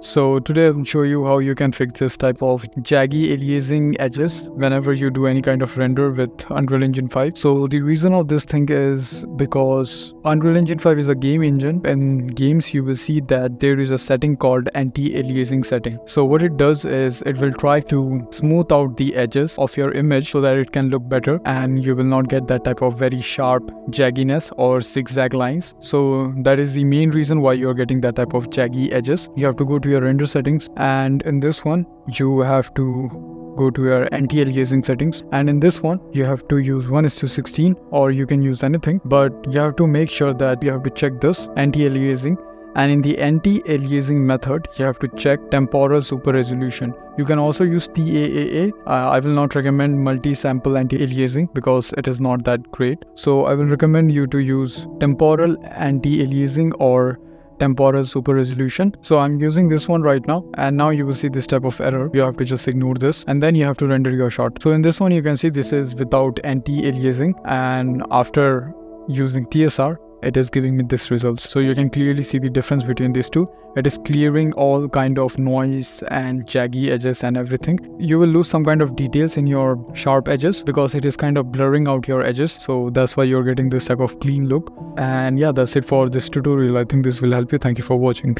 So today I'll show you how you can fix this type of jaggy aliasing edges whenever you do any kind of render with Unreal Engine 5. So the reason of this thing is because Unreal Engine 5 is a game engine. In games you will see that there is a setting called anti-aliasing setting. So what it does is it will try to smooth out the edges of your image so that it can look better and you will not get that type of very sharp jagginess or zigzag lines. So that is the main reason why you're getting that type of jaggy edges. You have to go to your render settings and in this one you have to go to your anti-aliasing settings and in this one you have to use 1 is to 16 or you can use anything but you have to make sure that you have to check this anti-aliasing and in the anti-aliasing method you have to check temporal super resolution you can also use TAAA. Uh, I will not recommend multi-sample anti-aliasing because it is not that great. So I will recommend you to use temporal anti-aliasing or temporal super resolution. So I'm using this one right now and now you will see this type of error. You have to just ignore this and then you have to render your shot. So in this one you can see this is without anti-aliasing and after using TSR it is giving me this result. So you can clearly see the difference between these two. It is clearing all kind of noise and jaggy edges and everything. You will lose some kind of details in your sharp edges because it is kind of blurring out your edges. So that's why you're getting this type of clean look. And yeah that's it for this tutorial. I think this will help you. Thank you for watching